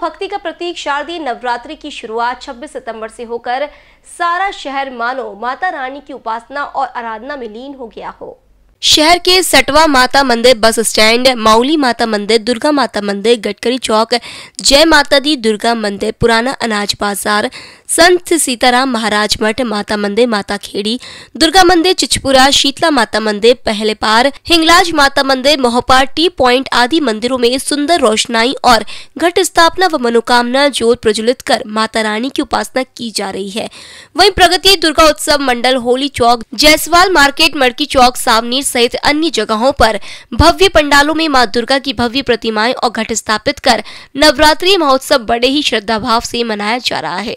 भक्ति का प्रतीक शारदीय नवरात्रि की शुरुआत 26 सितंबर से होकर सारा शहर मानो माता रानी की उपासना और आराधना में लीन हो गया हो। शहर के सटवा माता मंदिर बस स्टैंड, माउली माता मंदिर, दुर्गा माता मंदिर गटकरी चौक, जय माता दी, दुर्गा मंदिर, पुराना अनाज बाज़ार, संत सीताराम महाराज मठ, माता मंदिर, माता खेड़ी, दुर्गा मंदिर, चिचपुरा, शीतला माता मंदिर, पहले पार, हिंगलाज माता मंदिर मोहपार टी पॉइंट आदि मंदिरों में सुंदर रोशनाई और घट स्थापना व मनोकामना ज्योत प्रज्वलित कर माता रानी की उपासना की जा रही है। वहीं प्रगति दुर्गा उत्सव मंडल होली चौक, जयसवाल मार्केट, मड़की चौक, सावनीर सहित अन्य जगहों पर भव्य पंडालों में माँ दुर्गा की भव्य प्रतिमाएँ और घट स्थापित कर नवरात्रि महोत्सव बड़े ही श्रद्धा भाव से मनाया जा रहा है।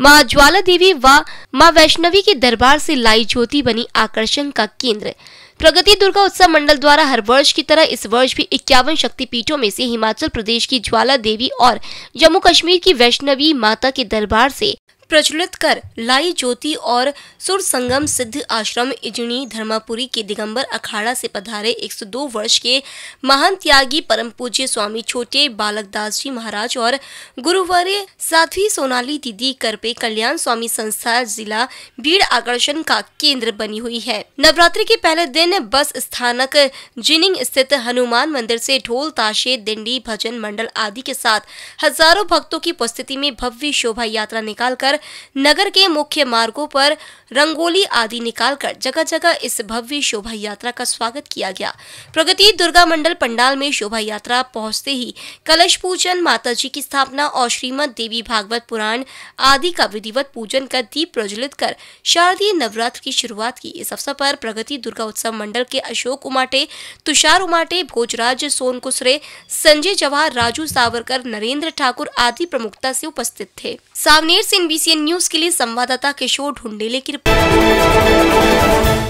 माँ ज्वाला देवी व माँ वैष्णवी के दरबार से लाई ज्योति बनी आकर्षण का केंद्र। प्रगति दुर्गा उत्सव मंडल द्वारा हर वर्ष की तरह इस वर्ष भी इक्यावन शक्तिपीठों में से हिमाचल प्रदेश की ज्वाला देवी और जम्मू कश्मीर की वैष्णवी माता के दरबार से प्रज्वलित कर लाई ज्योति और सुर संगम सिद्ध आश्रम इजनी धर्मापुरी के दिगंबर अखाड़ा से पधारे 102 वर्ष के महान त्यागी परम पूज्य स्वामी छोटे बालक दास जी महाराज और गुरुवर्य साध्वी सोनाली दीदी करपे कल्याण स्वामी संस्था जिला भीड़ आकर्षण का केंद्र बनी हुई है। नवरात्रि के पहले दिन बस स्थानक जिनिंग स्थित हनुमान मंदिर से ढोल ताशे, दिंडी, भजन मंडल आदि के साथ हज़ारों भक्तों की उपस्थिति में भव्य शोभा यात्रा निकालकर नगर के मुख्य मार्गों पर रंगोली आदि निकालकर जगह जगह इस भव्य शोभा यात्रा का स्वागत किया गया। प्रगति दुर्गा मंडल पंडाल में शोभा यात्रा पहुँचते ही कलश पूजन माता जी की स्थापना और श्रीमद देवी भागवत पुराण आदि का विधिवत पूजन कर दीप प्रज्वलित कर शारदीय नवरात्र की शुरुआत की। इस अवसर पर प्रगति दुर्गा उत्सव मंडल के अशोक उमाटे, तुषार उमाटे, भोजराज सोन कुसरे संजय जवाहर, राजू सावरकर, नरेंद्र ठाकुर आदि प्रमुखता से उपस्थित थे। सावनेर से एनबीसी न्यूज़ के लिए संवाददाता किशोर ढूंढेले की रिपोर्ट।